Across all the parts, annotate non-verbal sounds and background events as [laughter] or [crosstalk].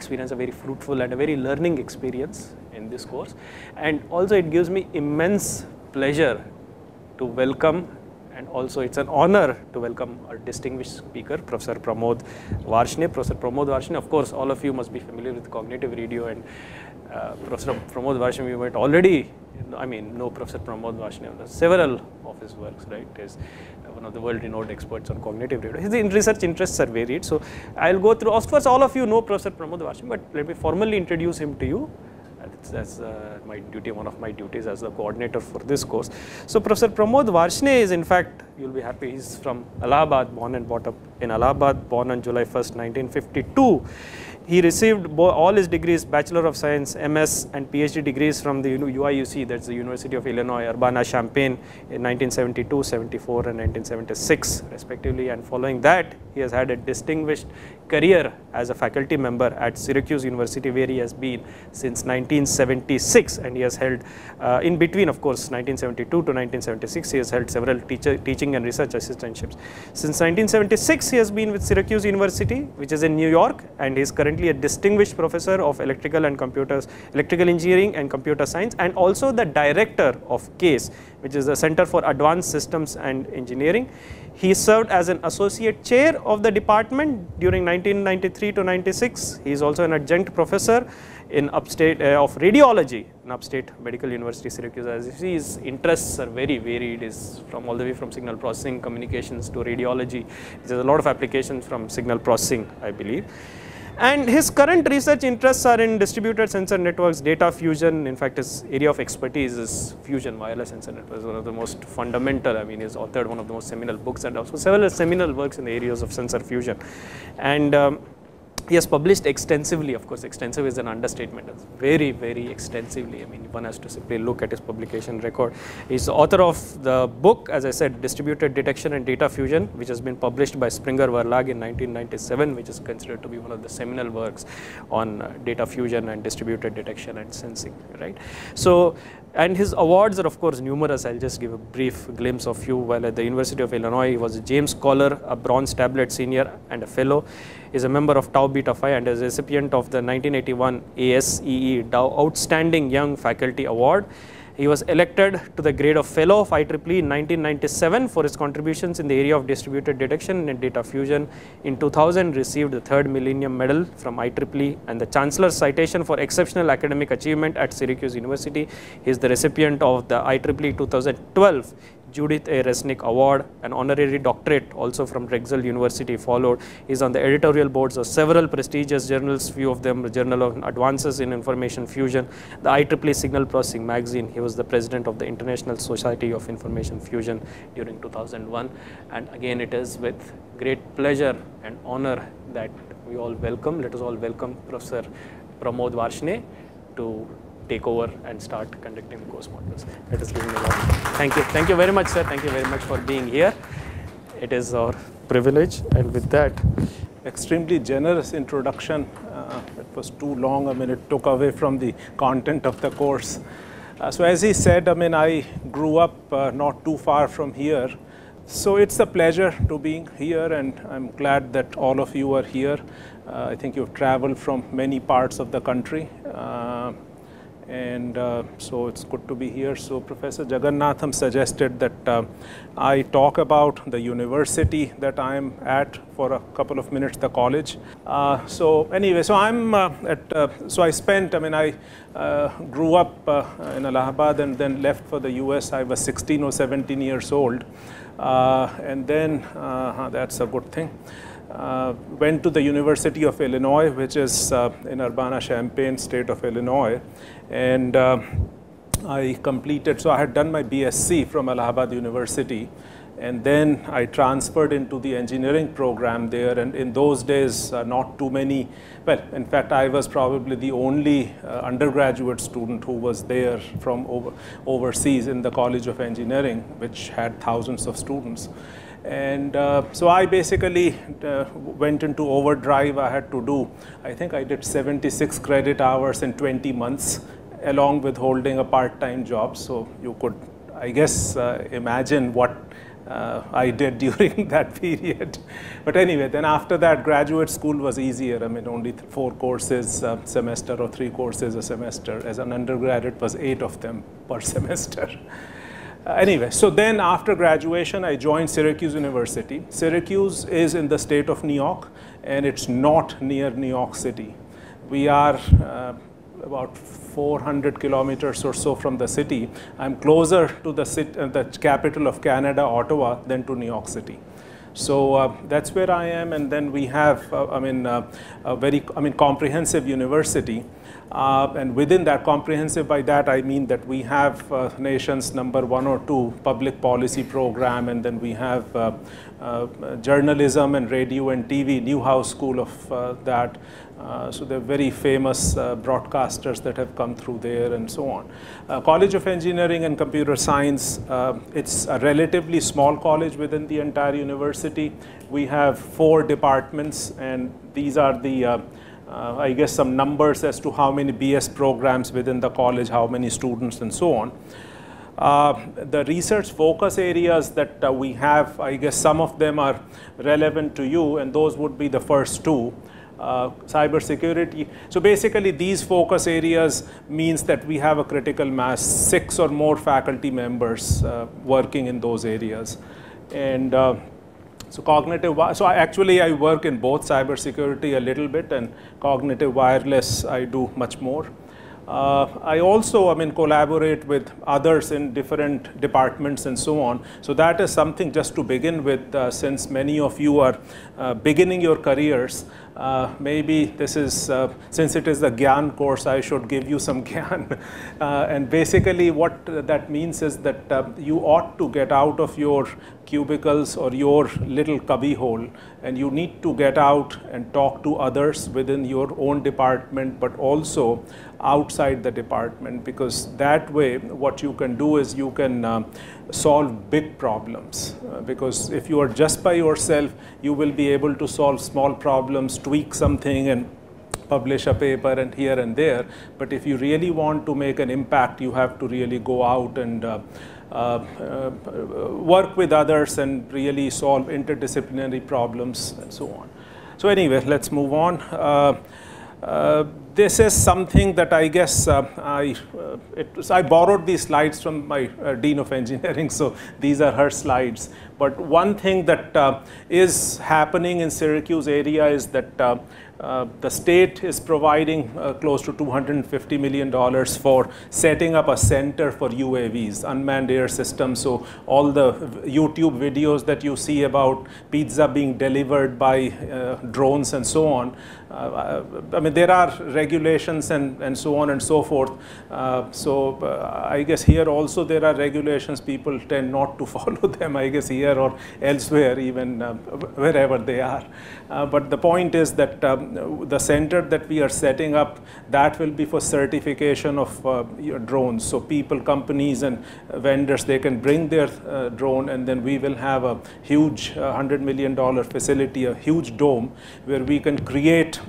experience a very fruitful and a very learning experience in this course. And also it gives me immense pleasure to welcome and also it's an honor to welcome our distinguished speaker, Professor Pramod Varshney. Professor Pramod Varshney, of course, all of you must be familiar with cognitive radio and uh, Professor Pramod Varshney, you might already, I mean, know Professor Pramod Varshney, several of his works, right, is one of the world renowned experts on cognitive radio. His research interests are varied. So, I will go through, of course, all of you know Professor Pramod Varshney, but let me formally introduce him to you that's uh, my duty, one of my duties as the coordinator for this course. So Professor Pramod Varshney is in fact, you'll be happy, he's from Allahabad, born and brought up in Allahabad, born on July 1st, 1952. He received all his degrees, Bachelor of Science, MS and PhD degrees from the UIUC, that's the University of Illinois, Urbana-Champaign in 1972, 74 and 1976 respectively. And following that, he has had a distinguished career as a faculty member at Syracuse University where he has been since 1976 and he has held uh, in between of course 1972 to 1976 he has held several teacher, teaching and research assistantships. Since 1976 he has been with Syracuse University which is in New York and he is currently a distinguished professor of electrical and computers electrical engineering and computer science and also the director of CASE which is the Center for Advanced Systems and Engineering. He served as an associate chair of the department during 1993 to 96. He is also an adjunct professor in upstate uh, of radiology in upstate medical university Syracuse. As you see, his interests are very varied. Is from all the way from signal processing, communications to radiology. There's a lot of applications from signal processing, I believe. And his current research interests are in distributed sensor networks, data fusion. In fact, his area of expertise is fusion wireless sensor networks, one of the most fundamental. I mean, he's authored one of the most seminal books and also several seminal works in the areas of sensor fusion. And um, he has published extensively, of course, extensive is an understatement, it's very, very extensively. I mean, one has to simply look at his publication record. He's the author of the book, as I said, Distributed Detection and Data Fusion, which has been published by Springer Verlag in 1997, which is considered to be one of the seminal works on uh, data fusion and distributed detection and sensing, right? So, and his awards are of course numerous. I'll just give a brief glimpse of few. While at the University of Illinois, he was a James Scholar, a Bronze Tablet Senior and a Fellow. Is a member of Tau Beta Pi and is recipient of the 1981 ASEE Outstanding Young Faculty Award. He was elected to the grade of Fellow of IEEE in 1997 for his contributions in the area of distributed detection and data fusion. In 2000, received the third Millennium Medal from IEEE and the Chancellor's Citation for Exceptional Academic Achievement at Syracuse University. He is the recipient of the IEEE 2012 Judith A. Resnik Award, an honorary doctorate also from Drexel University followed. He's on the editorial boards of several prestigious journals, few of them the Journal of Advances in Information Fusion, the IEEE Signal Processing Magazine. He was the president of the International Society of Information Fusion during 2001. And again, it is with great pleasure and honor that we all welcome, let us all welcome Professor Pramod Varshney to take over and start conducting the course modules. Us give him a round. Thank you. Thank you very much, sir. Thank you very much for being here. It is our privilege. And with that, extremely generous introduction. Uh, it was too long. I mean, it took away from the content of the course. Uh, so as he said, I mean, I grew up uh, not too far from here. So it's a pleasure to being here, and I'm glad that all of you are here. Uh, I think you've traveled from many parts of the country. And uh, so it's good to be here. So Professor Jagannatham suggested that uh, I talk about the university that I'm at for a couple of minutes, the college. Uh, so anyway, so I'm uh, at, uh, so I spent, I mean, I uh, grew up in Allahabad and then left for the US. I was 16 or 17 years old. and then, that's a good thing. Uh, went to the University of Illinois, which is uh, in Urbana-Champaign, state of Illinois, and uh, I completed, so I had done my BSc from Allahabad University, and then I transferred into the engineering program there, and in those days, uh, not too many, well, in fact, I was probably the only uh, undergraduate student who was there from over, overseas in the College of Engineering, which had thousands of students. And uh, so I basically uh, went into overdrive. I had to do, I think I did 76 credit hours in 20 months, along with holding a part time job. So you could, I guess, uh, imagine what uh, I did [laughs] during that period. But anyway, then after that, graduate school was easier. I mean, only four courses a semester or three courses a semester. As an undergrad, it was eight of them per [laughs] semester. Uh, anyway, so then after graduation, I joined Syracuse University. Syracuse is in the state of New York, and it's not near New York City. We are uh, about 400 kilometers or so from the city. I'm closer to the, uh, the capital of Canada, Ottawa, than to New York City. So uh, that's where I am, and then we have, uh, I mean, uh, a very, I mean, comprehensive university. Uh, and within that comprehensive, by that I mean that we have uh, nation's number one or two public policy program, and then we have uh, uh journalism and radio and TV, Newhouse School of uh, that. Uh, so they're very famous broadcasters that have come through there and so on. college of Engineering and Computer Science, it's a relatively small college within the entire university. We have four departments, and these are the uh, I guess some numbers as to how many BS programs within the college, how many students and so on. Uh, the research focus areas that uh, we have, I guess some of them are relevant to you and those would be the first two. Uh, cybersecurity. So basically these focus areas means that we have a critical mass, six or more faculty members uh, working in those areas. And uh, so cognitive, so I actually I work in both cybersecurity a little bit and cognitive wireless I do much more. Uh, I also, I mean, collaborate with others in different departments and so on. So that is something just to begin with, uh, since many of you are uh, beginning your careers. Uh, maybe this is, uh, since it is the Gyan course, I should give you some [laughs] Gyan. Uh, and basically what that means is that uh, you ought to get out of your cubicles or your little cubby hole and you need to get out and talk to others within your own department but also outside the department because that way what you can do is you can uh, solve big problems uh, because if you are just by yourself you will be able to solve small problems tweak something and publish a paper and here and there but if you really want to make an impact you have to really go out and uh, uh, uh, work with others and really solve interdisciplinary problems and so on. So anyway, let's move on. This is something that I guess uh, I, uh, was, I borrowed these slides from my uh, Dean of Engineering, [laughs] so these are her slides. But one thing that uh, is happening in Syracuse area is that uh, uh, the state is providing close to $250 million for setting up a center for UAVs, unmanned air systems. So all the YouTube videos that you see about pizza being delivered by drones and so on, uh, I mean, there are regulations and, and so on and so forth. Uh, so uh, I guess here also there are regulations. People tend not to [laughs] follow them, I guess here or elsewhere, even wherever they are. but the point is that um, the center that we are setting up, that will be for certification of uh, drones. So people, companies and vendors, they can bring their uh, drone and then we will have a huge $100 million facility, a huge dome where we can create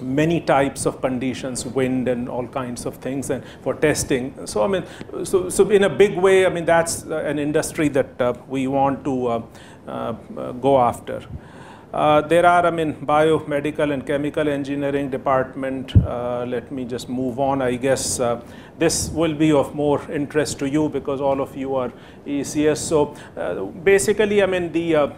many types of conditions, wind and all kinds of things, and for testing. So I mean, so, so in a big way, I mean that's an industry that uh, we want to uh, uh, go after. Uh, there are, I mean, biomedical and chemical engineering department. Uh, let me just move on. I guess uh, this will be of more interest to you because all of you are ECS. So uh, basically, I mean, the uh,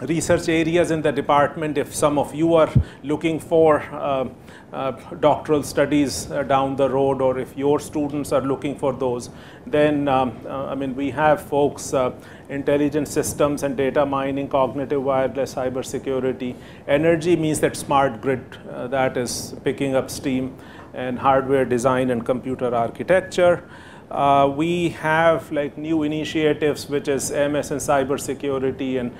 research areas in the department, if some of you are looking for uh, uh, doctoral studies uh, down the road or if your students are looking for those, then um, uh, I mean we have folks uh, intelligent systems and data mining, cognitive wireless, cyber security Energy means that smart grid uh, that is picking up steam and hardware design and computer architecture. Uh, we have like new initiatives which is MS and cybersecurity and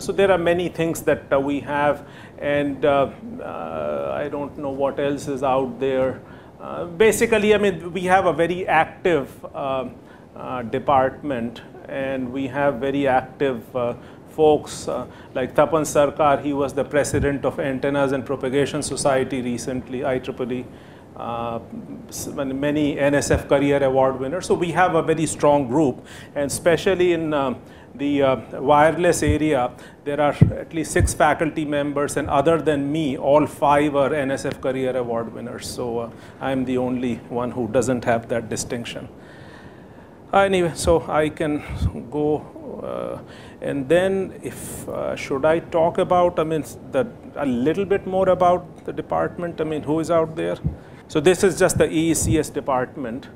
so there are many things that uh, we have and uh, uh, I don't know what else is out there. Uh, basically, I mean, we have a very active department and we have very active folks like Tapan Sarkar, he was the president of Antennas and Propagation Society recently, IEEE uh, many NSF Career Award winners. So we have a very strong group, and especially in uh, the uh, wireless area, there are at least six faculty members, and other than me, all five are NSF Career Award winners. So uh, I'm the only one who doesn't have that distinction. Anyway, so I can go, uh, and then if uh, should I talk about, I mean, the, a little bit more about the department. I mean, who is out there? So this is just the EECS department.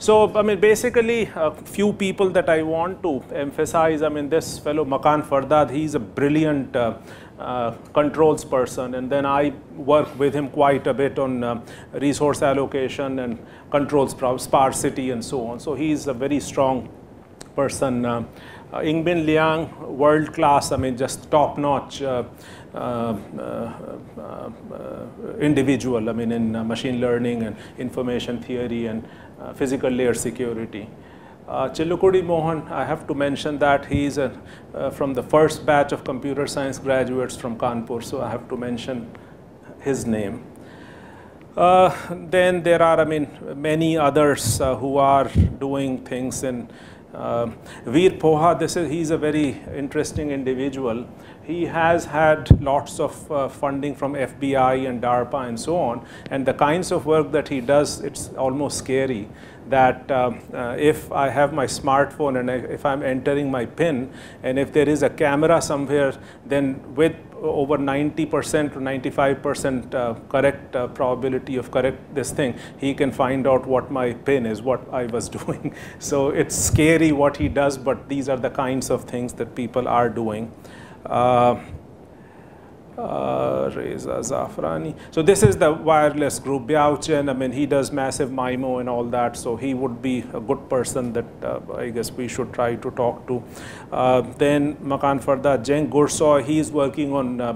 So, I mean, basically, a few people that I want to emphasize. I mean, this fellow Makan Fardad, he's a brilliant uh, uh, controls person, and then I work with him quite a bit on uh, resource allocation and controls sparsity and so on. So he's a very strong person. Uh, uh, Yingbin Liang, world class, I mean, just top notch uh, uh, individual, I mean, in machine learning and information theory and physical layer security. Uh, Chilukuri Mohan, I have to mention that he is a, uh, from the first batch of computer science graduates from Kanpur, so I have to mention his name. Uh, then there are, I mean, many others uh, who are doing things in uh, Vir Phoha, this is, he's a very interesting individual. He has had lots of uh, funding from FBI and DARPA and so on, and the kinds of work that he does, it's almost scary that uh, uh, if I have my smartphone and I, if I'm entering my PIN, and if there is a camera somewhere, then with over 90% to 95% uh, correct uh, probability of correct this thing, he can find out what my PIN is, what I was [laughs] doing. so it's scary what he does, but these are the kinds of things that people are doing. Uh, uh, Reza Zafarani. So this is the wireless group. Biao Chen, I mean, he does massive MIMO and all that, so he would be a good person that uh, I guess we should try to talk to. Uh, then Makan Farda, Cenk Gursoy, he's working on uh,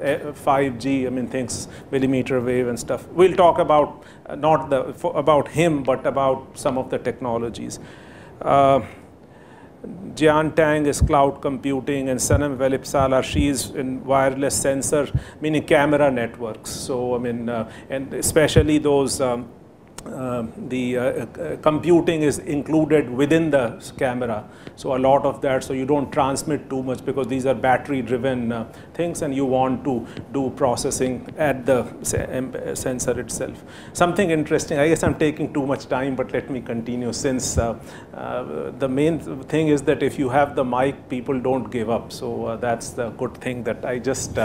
5G, uh, mean, things, millimeter wave and stuff. We'll talk about, uh, not the, for, about him, but about some of the technologies. Jian Tang is cloud computing and Senem Velipasalar, is in wireless sensor, meaning camera networks. So, I mean, uh, and especially those um, uh, the uh, uh, computing is included within the camera. So a lot of that, so you don't transmit too much because these are battery driven uh, things and you want to do processing at the sensor itself. Something interesting, I guess I'm taking too much time, but let me continue since uh, uh, the main thing is that if you have the mic, people don't give up. So that's the good thing that I just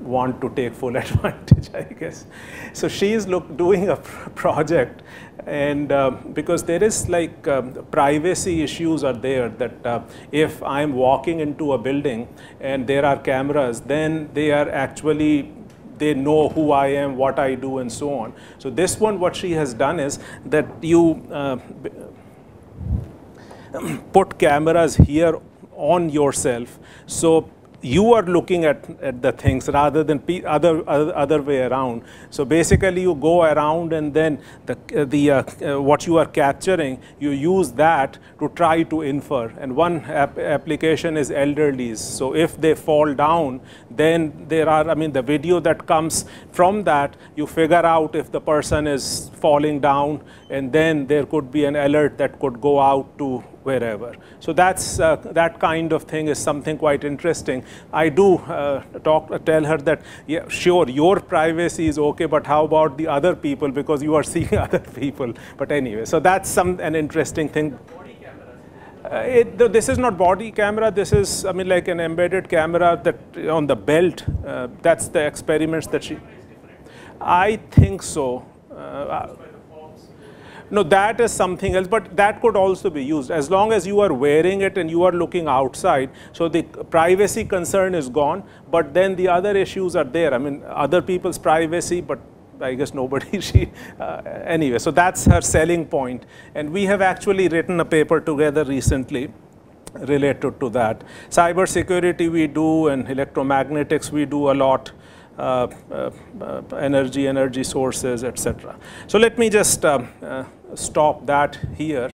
want to take full [laughs] advantage, I guess. So she's look, doing a project and uh, because there is like um, privacy issues are there that uh, if I'm walking into a building and there are cameras then they are actually they know who I am, what I do, and so on. So this one, what she has done is that you uh, [clears throat] put cameras here on yourself. So you are looking at, at the things rather than other, other, other way around. So basically you go around and then the, uh, the, uh, uh, what you are capturing, you use that to try to infer. And one ap application is elderlies. So if they fall down, then there are, I mean, the video that comes from that, you figure out if the person is falling down and then there could be an alert that could go out to wherever. So that's, uh, that kind of thing is something quite interesting. I do uh, talk, uh, tell her that, yeah, sure, your privacy is okay, but how about the other people because you are [laughs] seeing other people. But anyway, so that's some, an interesting thing. Uh, it, this is not body camera. This is, I mean, like an embedded camera that on the belt. Uh, that's the experiments that she. I think so. Uh, no, that is something else, but that could also be used as long as you are wearing it and you are looking outside. So the privacy concern is gone, but then the other issues are there. I mean, other people's privacy, but I guess nobody, [laughs] she, uh, anyway, so that's her selling point. And we have actually written a paper together recently related to that. Cyber security we do and electromagnetics we do a lot. Uh, uh, uh, energy, energy sources, etc. So let me just um, stop that here.